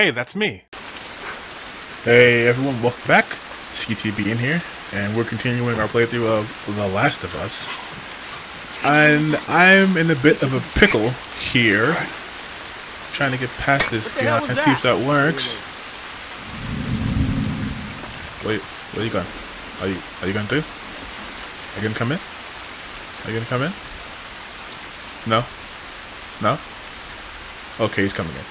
Hey, that's me. Hey everyone, welcome back. TTBN here, and we're continuing our playthrough of The Last of Us. And I'm in a bit of a pickle here. Trying to get past this guy and see if that works. Wait, where are you going? Are you are you going through? Are you gonna come in? Are you gonna come in? No? No? Okay, he's coming in.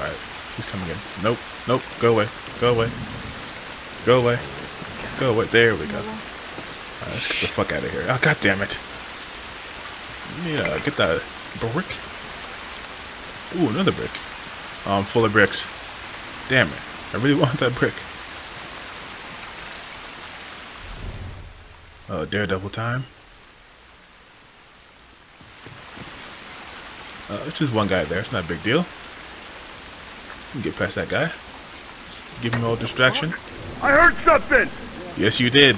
Alright, he's coming in. Nope, nope, go away, go away. Go away. Go away. There we go. Alright, let's get the fuck out of here. Oh, god damn it. Yeah, get that brick. Ooh, another brick. Oh, I'm full of bricks. Damn it. I really want that brick. Oh, daredevil time. Uh, it's just one guy there. It's not a big deal. You can get past that guy. Give him a little distraction. I heard something! Yes, you did.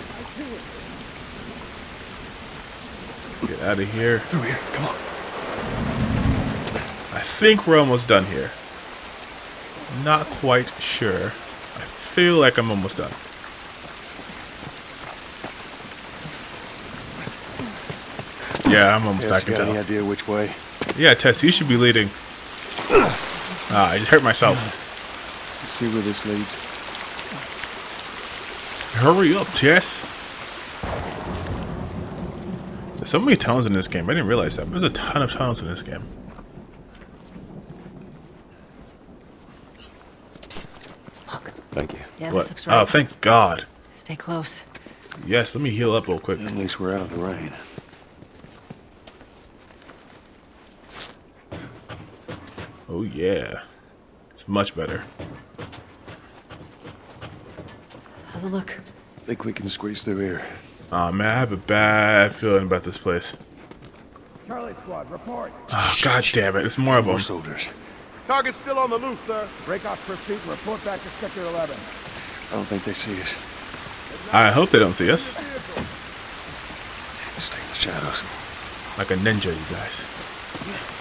Let's get out of here. Through here, come on. I think we're almost done here. Not quite sure. I feel like I'm almost done. Yeah, I'm almost Yes, back in got any idea which way? Yeah, Tess, you should be leading. Ah, I just hurt myself. Let's see where this leads. Hurry up, Tess. There's so many tunnels in this game. I didn't realize that. There's a ton of tunnels in this game. Thank you. Yeah, What? this looks right. Oh, thank God. Stay close. Yes, let me heal up real quick. At least we're out of the rain. Oh yeah. It's much better. How's it look? Think we can squeeze through here. Oh man, I have a bad feeling about this place. Charlie Squad, report. Oh, God damn it, it's more of them. More soldiers. Target's still on the loose, sir. Break off pursuit and report back to Sector 11. I don't think they see us. I hope they don't see us. Stay in the shadows. Like a ninja, you guys.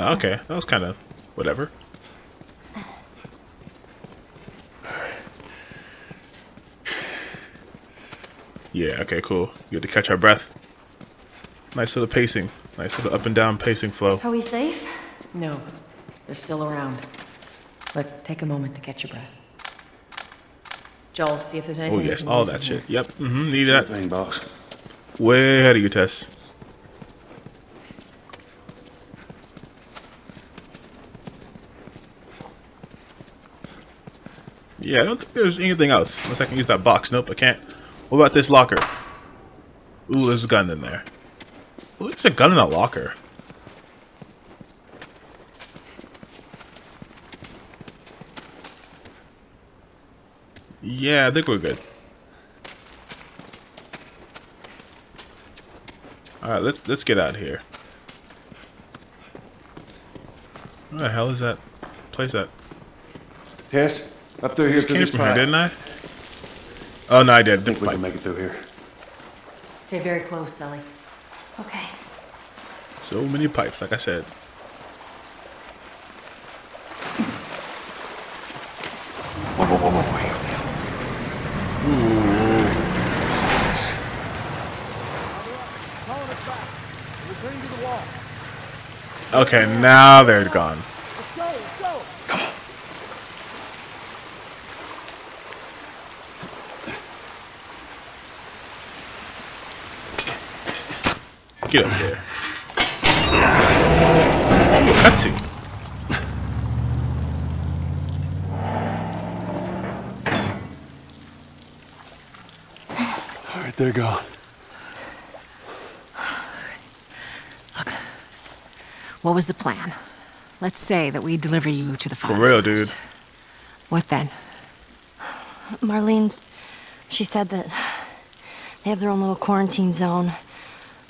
Oh, okay. That was kind of whatever. Yeah, okay, cool. You had to catch our breath. Nice little pacing. Nice little up and down pacing flow. Are we safe? No. They're still around. But take a moment to catch your breath. Joel, see if there's Oh, anything. we yes, all that shit. here. Yep, mm-hmm, need that. thing, boss. Way ahead of you, Tess. Yeah, I don't think there's anything else. Unless I can use that box. Nope, I can't. What about this locker? Ooh, there's a gun in there. Ooh, there's a gun in that locker. Yeah, I think we're good. Alright, let's let's get out of here. Where the hell is that place at? Tess, up through here through Came this from here, pipe. didn't I? Oh no, I did. I think we pipe. can make it through here. Stay very close, Sully. Okay. So many pipes, like I said. Whoa, whoa, whoa, whoa, wait. Jesus. Calling us back. Returning to the wall. Okay, now they're gone. Let's go, let's go. Get up there. Oh, cutscene. All right, they're gone. What was the plan? Let's say that we deliver you to the For real, dude. What then? Marlene, she said that they have their own little quarantine zone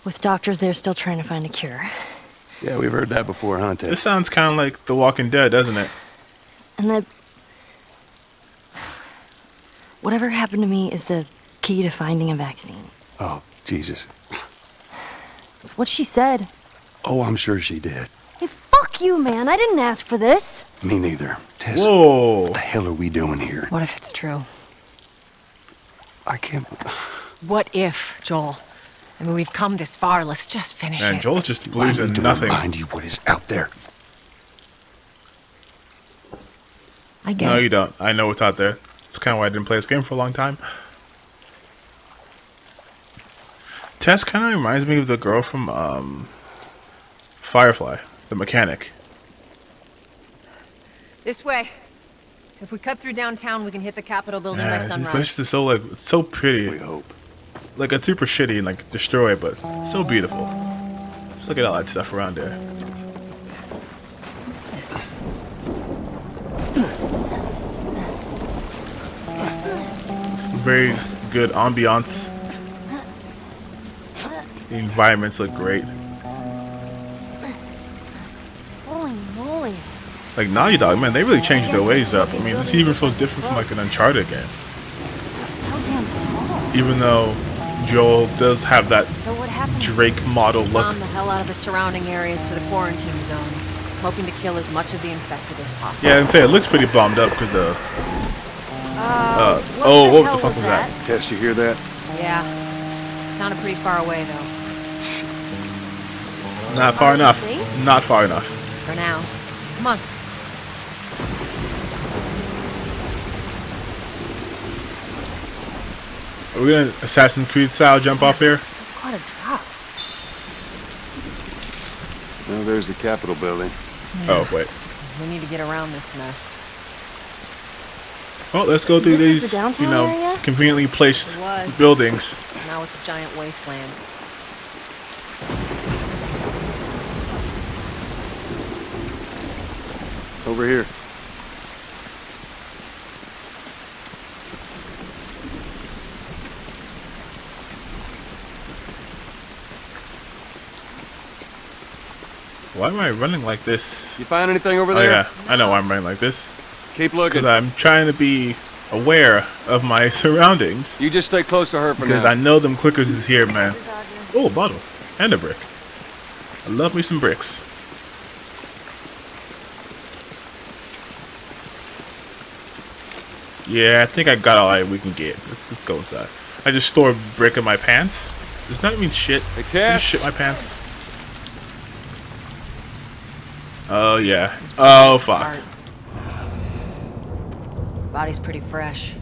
with doctors there still trying to find a cure. Yeah, we've heard that before, huh, This sounds kind of like The Walking Dead, doesn't it? And that. Whatever happened to me is the key to finding a vaccine. Oh, Jesus. It's what she said. Oh, I'm sure she did. Hey, fuck you, man. I didn't ask for this. Me neither. Tess, Whoa. what the hell are we doing here? What if it's true? I can't. What if, Joel? I mean, we've come this far. Let's just finish Man, it. Joel just I believes need in nothing. remind you what is out there. I get No, it. you don't. I know what's out there. It's kind of why I didn't play this game for a long time. Tess kind of reminds me of the girl from um, Firefly, the mechanic. This way. If we cut through downtown, we can hit the Capitol building by Yeah, this sunrise. place is so like it's so pretty. We hope. Like it's super shitty and like destroy it, but it's so beautiful. Just look at all that stuff around there. Some very good ambiance. The environments look great. Holy moly. Like Naughty Dog, man, they really changed their ways up. I mean, this even feels different from like an Uncharted game. They're so damn tall. Even though Joel does have that So what happened? Drake model look. Bomb the hell out of the surrounding areas to the quarantine zones, hoping to kill as much of the infected as possible. Yeah, and say it looks pretty bombed up because the. Uh, oh, what the fuck was that? Tess, you hear that? Yeah. Sounded pretty far away, though. Not far enough. Not far enough. For now. Come on. Are we gonna Assassin's Creed style jump off here? That's quite a drop. No, there's the Capitol building. Oh wait. We need to get around this mess. Well, let's go through This these, the you know, area? conveniently placed buildings. Now it's a giant wasteland. Over here. Why am I running like this? You find anything over Oh there? yeah, I know why I'm running like this. Keep looking. Because I'm trying to be aware of my surroundings. You just stay close to her for Because now. I know them clickers is here, man. Oh, a bottle. And a brick. I love me some bricks. Yeah, I think I got all I we can get. Let's let's go inside. I just store a brick in my pants. Does that mean shit? Hey, Tess. shit my pants. Oh yeah. Oh fuck. Art. Body's pretty fresh.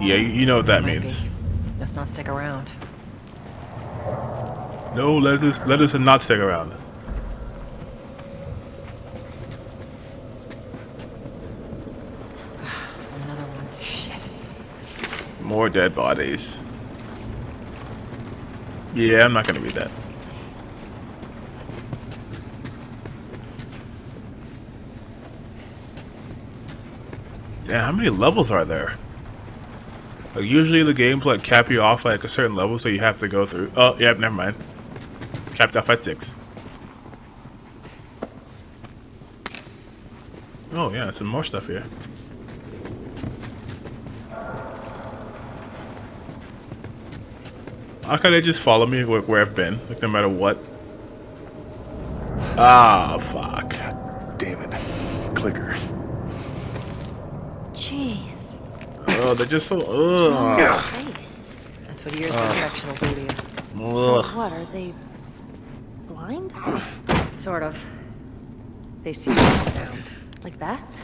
Yeah, you, you know what that means. be. Let's not stick around. No, let us let us not stick around. Another one. Shit. More dead bodies. Yeah, I'm not gonna read that. How many levels are there? Like usually the games like cap you off like a certain level, so you have to go through. Oh, yep, never mind. Capped off at six. Oh yeah, some more stuff here. How can they just follow me where, where I've been, like no matter what? Ah, fuck. Damn it. Clicker. Jeez. Oh, they're just so. Ugh. Face. That's what years ah. of infection will do to you. So what, are they blind? Sort of. They see and sound. Like bats?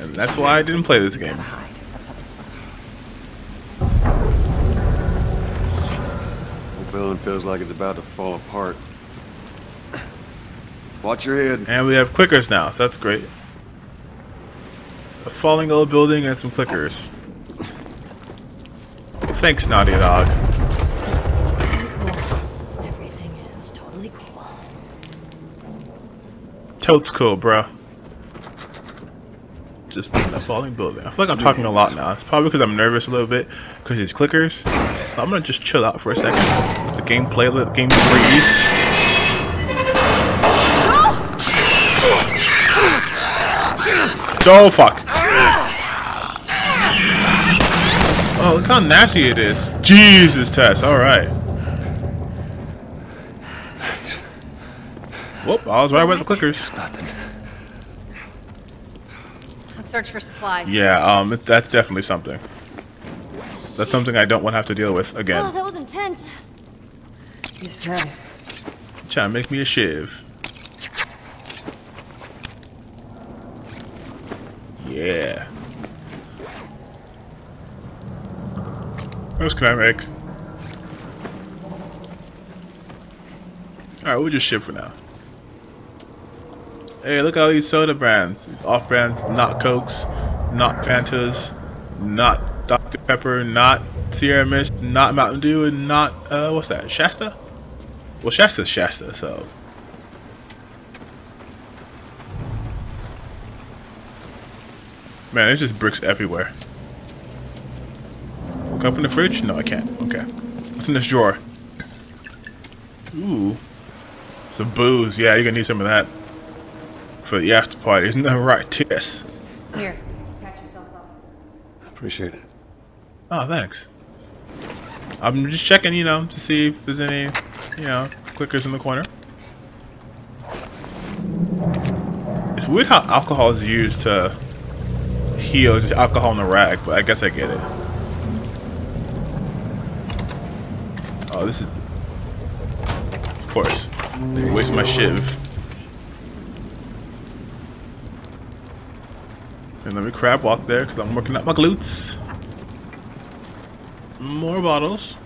And that's why I didn't play this game. The building feels like it's about to fall apart. Watch your head. And we have clickers now, so that's great. A falling old building and some clickers. Thanks, Naughty Dog. Everything is totally cool. Totes cool, bro. Just a falling building. I feel like I'm talking a lot now. It's probably because I'm nervous a little bit because it's clickers. So I'm gonna just chill out for a second. The gameplay, the game breathe. Oh fuck! Oh, look how nasty it is. Jesus, Tess. All right. Whoop, I was right with the clickers. Nothing. Let's search for supplies. Yeah, um, it, that's definitely something. That's something I don't want to have to deal with again. Oh, again. that was intense. You said it. Trying to make me a shiv. Yeah. What else can I make? Alright, we'll just ship for now. Hey, look at all these soda brands. These off brands, not Cokes, not Fantas, not Dr. Pepper, not Sierra Mist, not Mountain Dew, and not, uh, what's that? Shasta? Well, Shasta's Shasta, so. Man, there's just bricks everywhere. Look up in the fridge? No, I can't. Okay. What's in this drawer? Ooh. Some booze. Yeah, you're gonna need some of that. For the after party. Isn't that right? Yes. Here. Catch yourself up. Appreciate it. Oh, thanks. I'm just checking, you know, to see if there's any, you know, clickers in the corner. It's weird how alcohol is used to heal, just alcohol in a rag, but I guess I get it. Oh, this is... Of course. They waste my shiv. And let me crab walk there, because I'm working out my glutes. More bottles.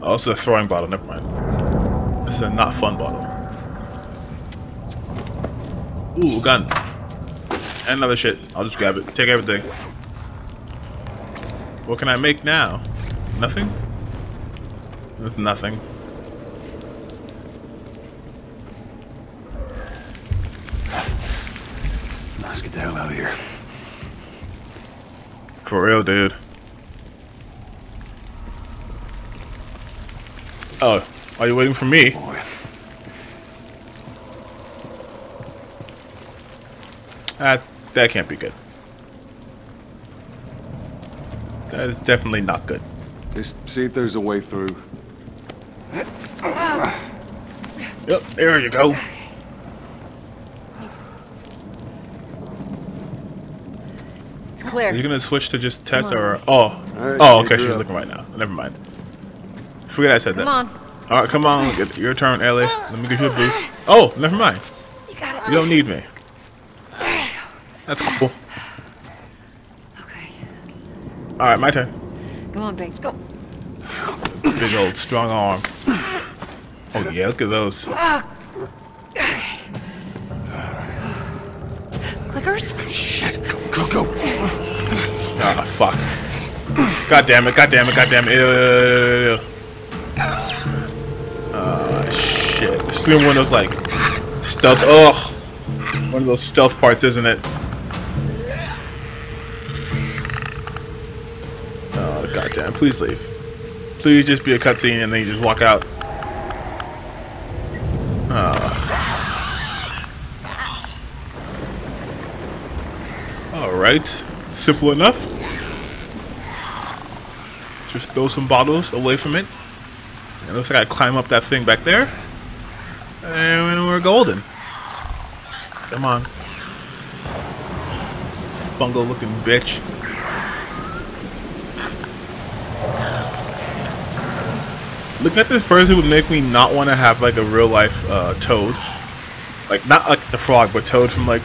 Oh, a throwing bottle, never mind. It's a not fun bottle. Ooh, gun. And another shit. I'll just grab it. Take everything. What can I make now? Nothing? There's nothing. Let's get the hell out of here. For real, dude. Oh, are you waiting for me? Boy. That that can't be good. That is definitely not good. Just see if there's a way through. Yep, there you go. It's clear. Are you gonna switch to just test Come or oh Alright, oh okay she's up. looking right now. Never mind. Forget I said that. Come that. on. All right, come on. Get- Your turn, Ellie. Let me give you a boost. Oh, never mind. You got it. You don't need me. That's cool. Okay. All right, my turn. Come on, Biggs. Go. Big old strong arm. Oh yeah, look at those. Clickers? Shit. Go, go, go. Ah, fuck. God damn it, god damn it, god damn it. Ew. Ah, shit. This is one of those, like, stealth. Ugh. One of those stealth parts, isn't it? Oh, god damn. Please leave. Please just be a cutscene and then you just walk out. Ah. Alright. Simple enough. Just throw some bottles away from it. It looks like I climb up that thing back there. And we're golden. Come on. Bungle looking bitch. Looking at this person would make me not want to have like a real life uh, Toad. Like, not like the frog, but Toad from like,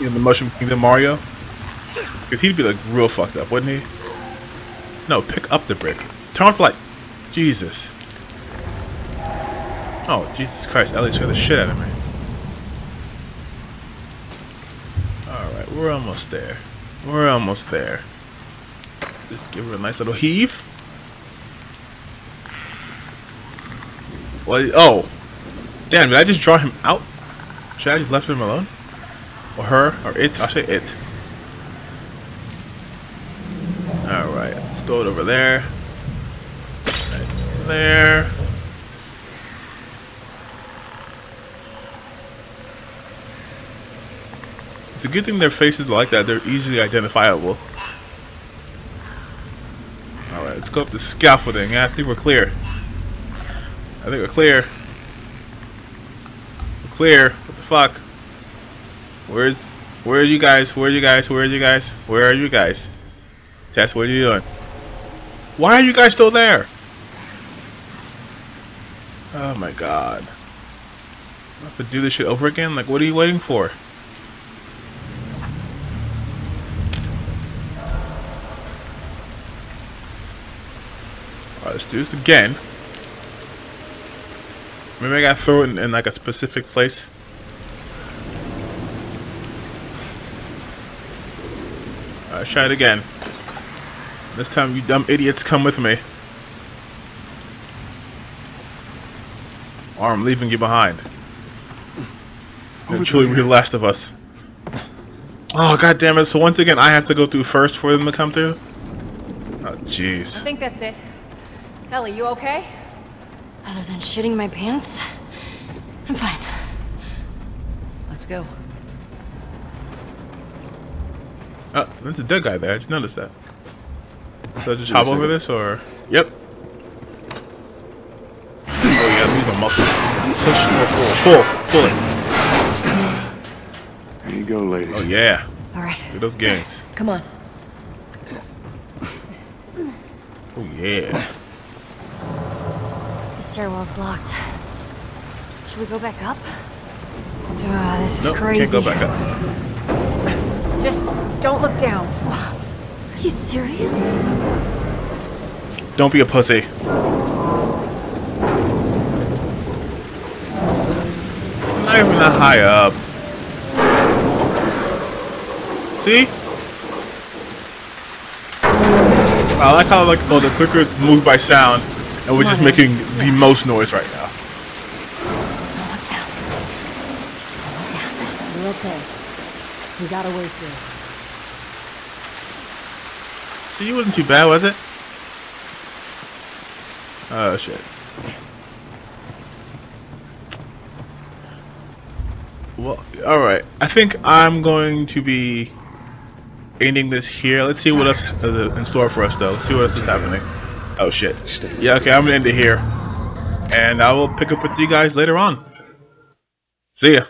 you know, the Mushroom Kingdom Mario. Because he'd be like real fucked up, wouldn't he? No, pick up the brick. Turn off the light. Jesus. Oh, Jesus Christ. Ellie scared the shit out of me. Alright, we're almost there. We're almost there. Just give her a nice little heave. What? Oh. Damn, did I just draw him out? Should I just left him alone? Or her? Or it? I'll say it. Alright, let's throw it over there. Right there. It's a good thing their faces like that, they're easily identifiable. Alright, let's go up the scaffolding. I think we're clear. I think we're clear. Clear. What the fuck? Where's where are you guys? Where are you guys? Where are you guys? Where are you guys? Tess, what are you doing? Why are you guys still there? Oh my god. I have to do this shit over again? Like what are you waiting for? Alright, let's do this again. Maybe I gotta throw it in, in like a specific place. Alright, try it again. This time you dumb idiots come with me. Or I'm leaving you behind. And truly we're the last of us. Oh god damn it, so once again I have to go through first for them to come through? Oh jeez. I think that's it. Ellie, you okay? Other than shitting my pants, I'm fine. Let's go. Oh, there's a dead guy there, I just noticed that. So I just hop over this or Yep. Oh yeah, use my muscle. Push more pull. Pull, pull it. There you go, ladies. Oh yeah. All right, Look at those gains. come on. Oh yeah. The stairwell's blocked. Should we go back up? Ah, this is Nope, crazy. can't go back up. Just don't look down. Are you serious? Don't be a pussy. I'm not even that high up. See? I like how like oh the clickers move by sound and we're just making the most noise right now. Don't look down. Just don't look down. We're okay. We got through. See, it wasn't too bad, was it? Oh shit. Well, alright. I think I'm going to be ending this here. Let's see what else is in store for us, though. Let's see what else is happening. Oh shit. Yeah, okay, I'm gonna end it here. And I will pick up with you guys later on. See ya.